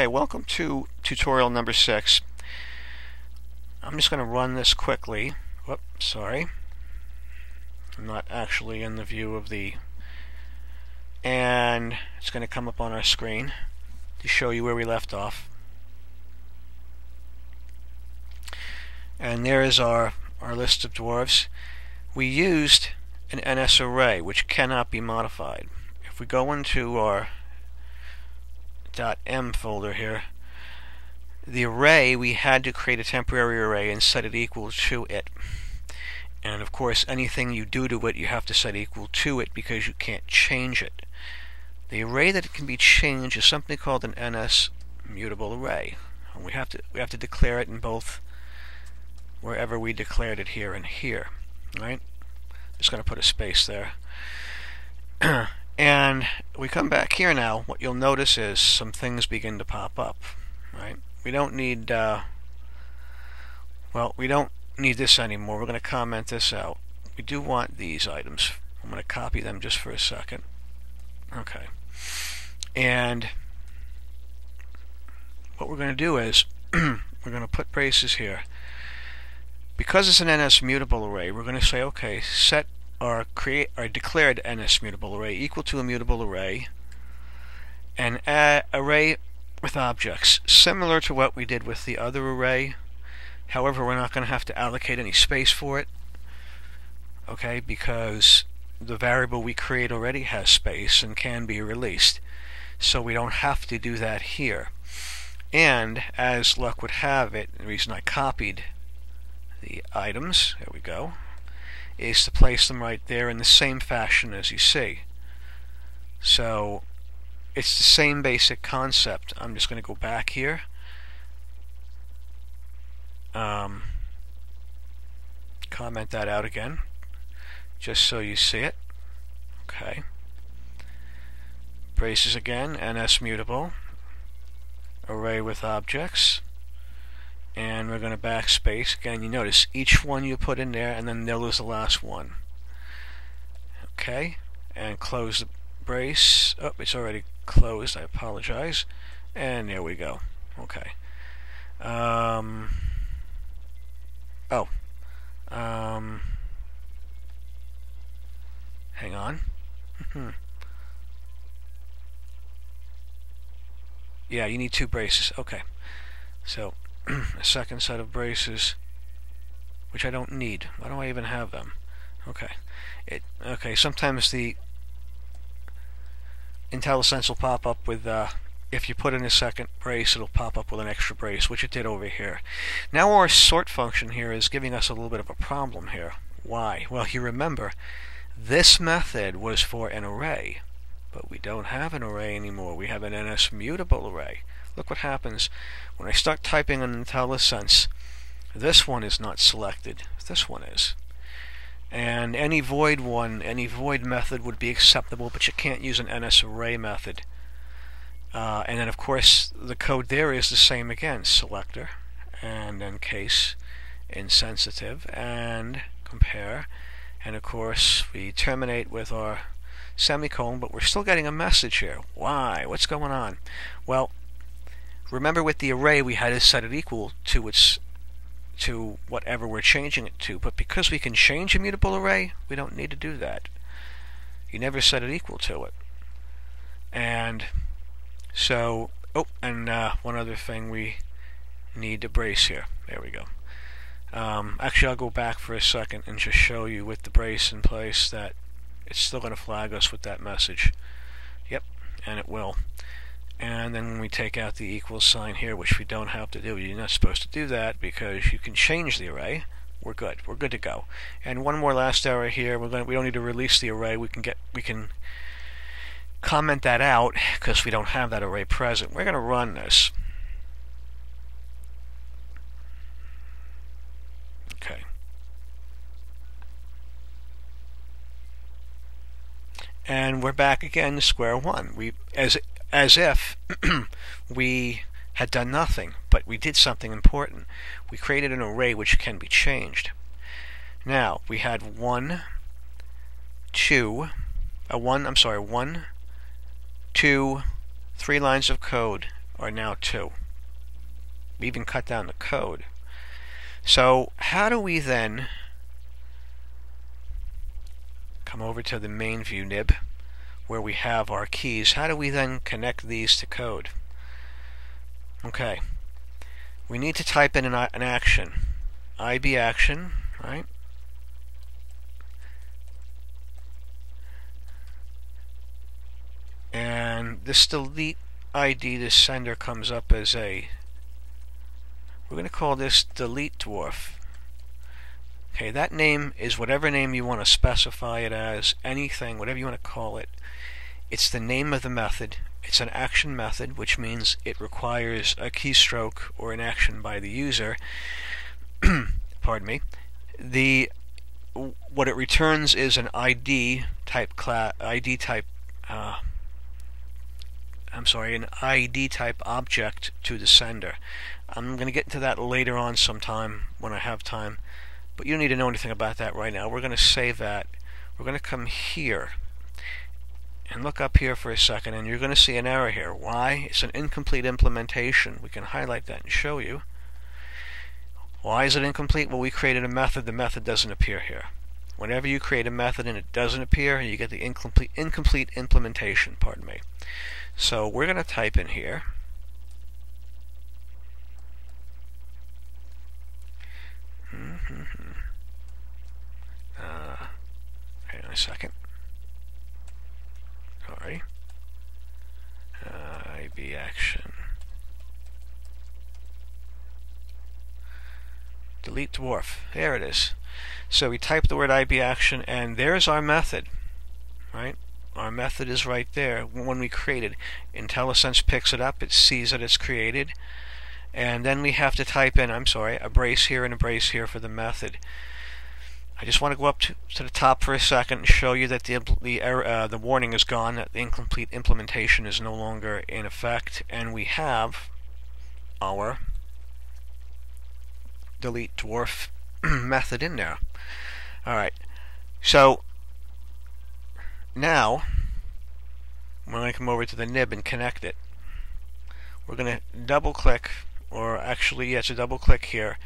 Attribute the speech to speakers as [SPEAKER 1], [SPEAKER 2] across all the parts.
[SPEAKER 1] Okay, welcome to tutorial number six. I'm just going to run this quickly. Whoop, sorry. I'm not actually in the view of the... And it's going to come up on our screen to show you where we left off. And there is our, our list of dwarves. We used an NS array, which cannot be modified. If we go into our .m folder here, the array, we had to create a temporary array and set it equal to it. And of course, anything you do to it, you have to set equal to it because you can't change it. The array that can be changed is something called an NS mutable array. And we have to we have to declare it in both wherever we declared it here and here. Right? Just going to put a space there. And we come back here now, what you'll notice is some things begin to pop up, right? We don't need, uh, well, we don't need this anymore. We're going to comment this out. We do want these items. I'm going to copy them just for a second. Okay. And what we're going to do is we're going to put braces here. Because it's an NS mutable array, we're going to say, okay, set our create our declared NS mutable array equal to a mutable array an array with objects similar to what we did with the other array. However we're not going to have to allocate any space for it okay because the variable we create already has space and can be released. So we don't have to do that here. And as luck would have it the reason I copied the items there we go is to place them right there in the same fashion as you see. So it's the same basic concept. I'm just going to go back here. Um, comment that out again just so you see it. Okay. Braces again, NS mutable. Array with objects and we're going to backspace. Again, you notice each one you put in there, and then nil is the last one. Okay, and close the brace. Oh, it's already closed. I apologize. And there we go. Okay. Um, oh. Um, hang on. Hmm. yeah, you need two braces. Okay. So a second set of braces, which I don't need. Why do I even have them? Okay. It okay. Sometimes the IntelliSense will pop up with uh, if you put in a second brace, it'll pop up with an extra brace, which it did over here. Now our sort function here is giving us a little bit of a problem here. Why? Well, you remember, this method was for an array, but we don't have an array anymore. We have an NS mutable array. Look what happens when I start typing in IntelliSense. This one is not selected. This one is. And any void one, any void method would be acceptable, but you can't use an NS array method. Uh, and then of course the code there is the same again. Selector and then case insensitive and compare. And of course we terminate with our semicolon, but we're still getting a message here. Why? What's going on? Well, Remember with the array we had to set it equal to its to whatever we're changing it to, but because we can change a mutable array, we don't need to do that. You never set it equal to it. And so, oh, and uh, one other thing we need to brace here. There we go. Um, actually, I'll go back for a second and just show you with the brace in place that it's still going to flag us with that message. Yep, and it will and then when we take out the equal sign here, which we don't have to do, you're not supposed to do that because you can change the array. We're good. We're good to go. And one more last error here. We're going. To, We don't need to release the array. We can get. We can comment that out because we don't have that array present. We're going to run this. Okay. And we're back again to square one. We, as as if we had done nothing, but we did something important. We created an array which can be changed. Now, we had one, two, a one, I'm sorry, one, two, three lines of code are now 2. We even cut down the code. So how do we then come over to the main view nib where we have our keys. How do we then connect these to code? Okay. We need to type in an, uh, an action. IB action, right? And this delete ID, this sender comes up as a, we're going to call this delete dwarf. Okay, that name is whatever name you want to specify it as, anything, whatever you want to call it. It's the name of the method. It's an action method, which means it requires a keystroke or an action by the user. Pardon me. The what it returns is an ID type class ID type uh, I'm sorry, an ID type object to the sender. I'm going to get into that later on sometime when I have time. But you don't need to know anything about that right now. We're going to save that. We're going to come here and look up here for a second and you're going to see an error here. Why? It's an incomplete implementation. We can highlight that and show you. Why is it incomplete? Well, we created a method. The method doesn't appear here. Whenever you create a method and it doesn't appear, you get the incomplete, incomplete implementation, pardon me. So we're going to type in here hmm, hmm, hmm, a second. Sorry. Uh, IB action. Delete dwarf. There it is. So we type the word IB action and there's our method. Right? Our method is right there when we created. IntelliSense picks it up, it sees that it's created, and then we have to type in, I'm sorry, a brace here and a brace here for the method. I just want to go up to, to the top for a second and show you that the the, error, uh, the warning is gone, that the incomplete implementation is no longer in effect, and we have our delete dwarf method in there. Alright, so now we're going to come over to the nib and connect it. We're going to double click, or actually, yes, a double click here,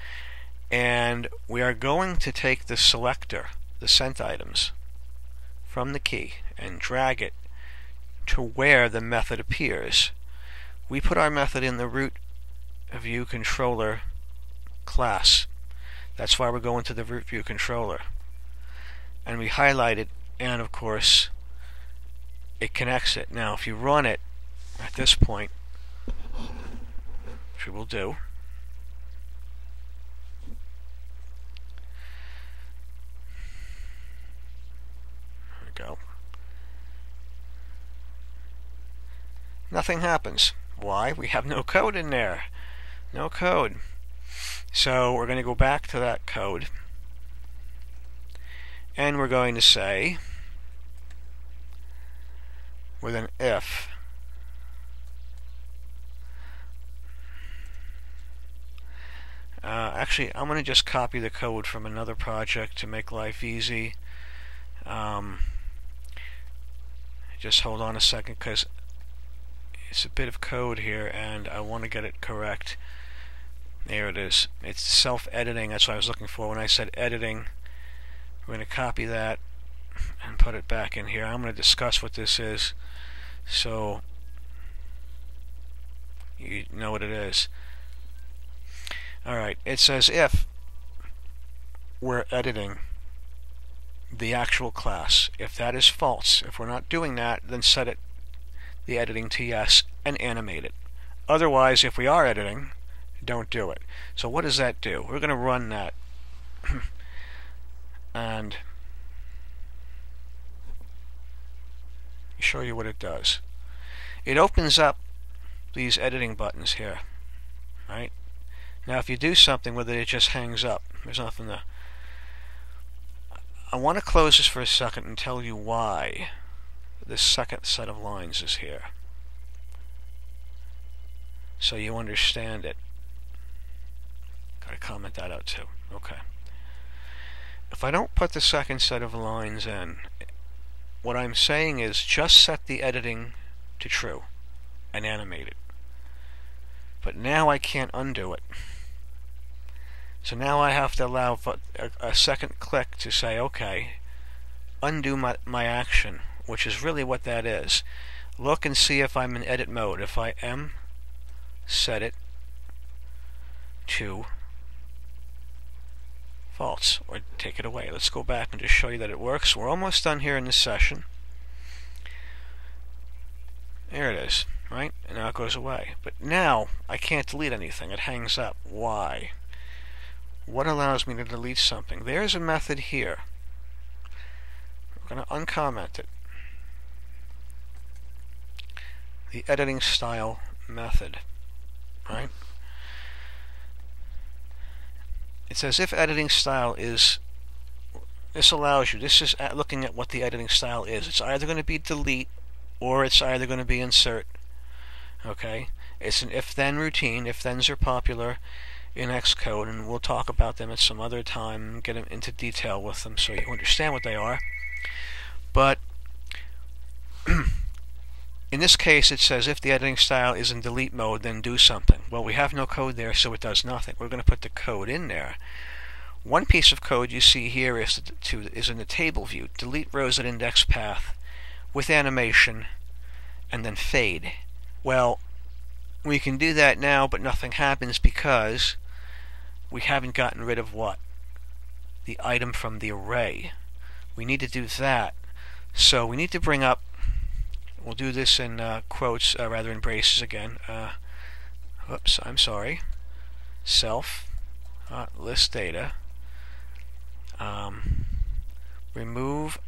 [SPEAKER 1] and we are going to take the selector, the sent items, from the key and drag it to where the method appears. We put our method in the root view controller class. That's why we're going to the root view controller. And we highlight it and of course it connects it. Now if you run it at this point, which we will do, Nothing happens. Why? We have no code in there. No code. So we're going to go back to that code. And we're going to say, with an if, Uh, actually, I'm going to just copy the code from another project to make life easy. Um, just hold on a second because it's a bit of code here and I want to get it correct. There it is. It's self-editing. That's what I was looking for when I said editing. We're going to copy that and put it back in here. I'm going to discuss what this is so you know what it is. Alright, it says if we're editing the actual class. If that is false, if we're not doing that, then set it the editing to yes and animate it. Otherwise, if we are editing, don't do it. So what does that do? We're going to run that and show you what it does. It opens up these editing buttons here. Right? Now if you do something with it, it just hangs up. There's nothing to I want to close this for a second and tell you why this second set of lines is here. So you understand it. Gotta comment that out too. Okay. If I don't put the second set of lines in, what I'm saying is just set the editing to true and animate it. But now I can't undo it. So now I have to allow a, a second click to say, okay, undo my, my action, which is really what that is. Look and see if I'm in edit mode. If I am, set it to false, or take it away. Let's go back and just show you that it works. We're almost done here in this session. There it is, right? And now it goes away. But now, I can't delete anything. It hangs up. Why? What allows me to delete something? There's a method here. We're going to uncomment it. The editing style method, right? It says if editing style is this allows you, this is looking at what the editing style is. It's either going to be delete or it's either going to be insert. Okay? It's an if-then routine. If-thens are popular in Xcode, and we'll talk about them at some other time get into detail with them so you understand what they are. But in this case, it says if the editing style is in delete mode, then do something. Well, we have no code there, so it does nothing. We're going to put the code in there. One piece of code you see here is, to, is in the table view. Delete rows at index path with animation and then fade. Well, we can do that now, but nothing happens because we haven't gotten rid of what? The item from the array. We need to do that. So we need to bring up, we'll do this in uh, quotes, uh, rather in braces again. Uh, oops, I'm sorry. Self, uh, list data, um, remove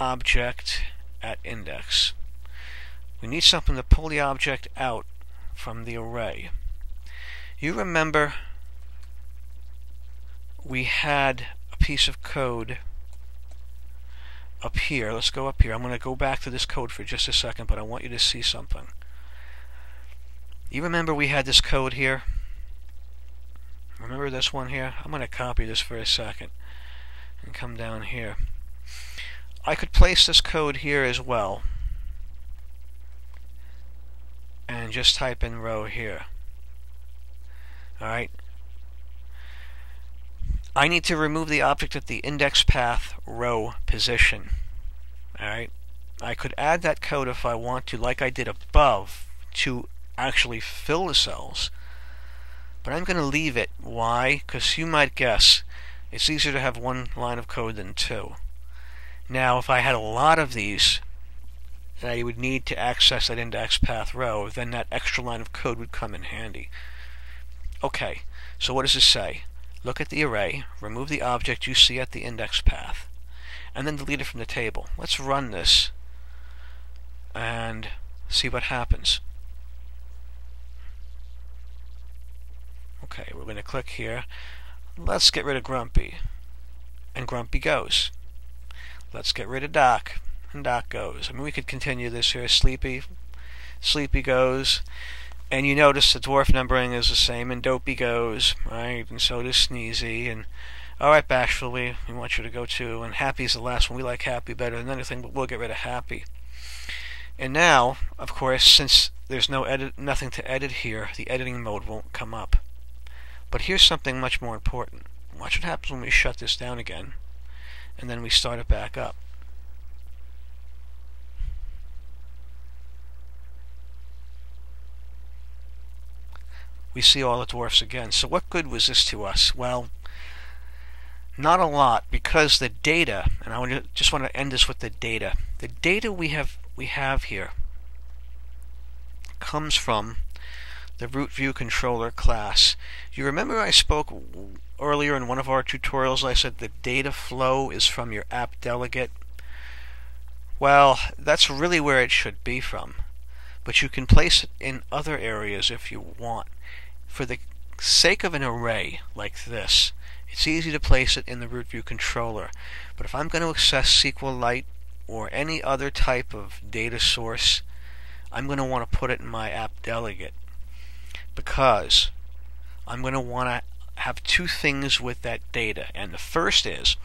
[SPEAKER 1] object at index. We need something to pull the object out from the array. You remember we had a piece of code up here. Let's go up here. I'm going to go back to this code for just a second, but I want you to see something. You remember we had this code here? Remember this one here? I'm going to copy this for a second and come down here. I could place this code here as well and just type in row here. Alright. I need to remove the object at the index path row position. Alright. I could add that code if I want to, like I did above, to actually fill the cells. But I'm going to leave it. Why? Because you might guess it's easier to have one line of code than two. Now, if I had a lot of these that I would need to access that index path row, then that extra line of code would come in handy. Okay, so what does this say? Look at the array, remove the object you see at the index path, and then delete it from the table. Let's run this and see what happens. Okay, we're going to click here. Let's get rid of Grumpy. And Grumpy goes. Let's get rid of Doc. And Doc goes. I mean, we could continue this here. Sleepy. Sleepy goes. And you notice the dwarf numbering is the same, and Dopey goes, right? And so does Sneezy. And alright, Bashful, we, we want you to go too. And Happy's the last one. We like Happy better than anything, but we'll get rid of Happy. And now, of course, since there's no edit, nothing to edit here, the editing mode won't come up. But here's something much more important. Watch what happens when we shut this down again and then we start it back up. We see all the dwarfs again. So what good was this to us? Well, not a lot because the data, and I just want to end this with the data. The data we have we have here comes from the root view controller class. You remember I spoke earlier in one of our tutorials I said the data flow is from your app delegate. Well, that's really where it should be from. But you can place it in other areas if you want. For the sake of an array like this, it's easy to place it in the root view controller. But if I'm going to access SQLite or any other type of data source, I'm going to want to put it in my app delegate because I'm going to want to have two things with that data. And the first is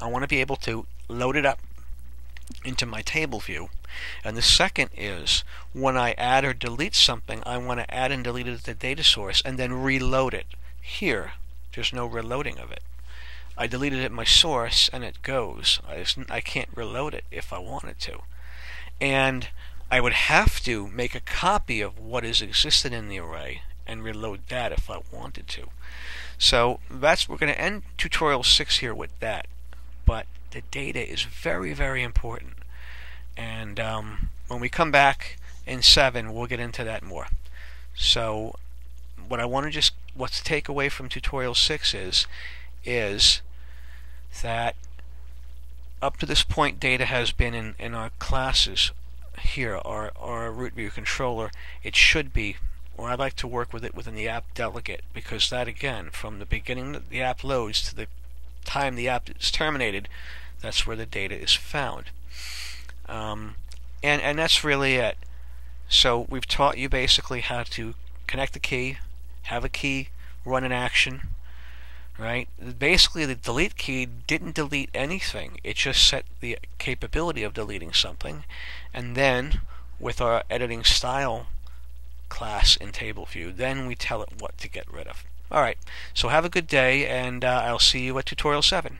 [SPEAKER 1] I want to be able to load it up into my table view. And the second is when I add or delete something, I want to add and delete it at the data source and then reload it. Here, there's no reloading of it. I deleted it at my source and it goes. I, just, I can't reload it if I wanted to. And I would have to make a copy of what is existed in the array and reload that if I wanted to. So that's we're going to end tutorial 6 here with that. But the data is very, very important. And um, when we come back in 7, we'll get into that more. So what I want to just, what's take away from tutorial 6 is, is that up to this point data has been in, in our classes here, our, our root view controller. It should be or I like to work with it within the app delegate because that again, from the beginning that the app loads to the time the app is terminated, that's where the data is found. Um, and, and that's really it. So we've taught you basically how to connect the key, have a key, run an action, right? Basically the delete key didn't delete anything. It just set the capability of deleting something. And then with our editing style class in table view. Then we tell it what to get rid of. Alright, so have a good day, and uh, I'll see you at tutorial 7.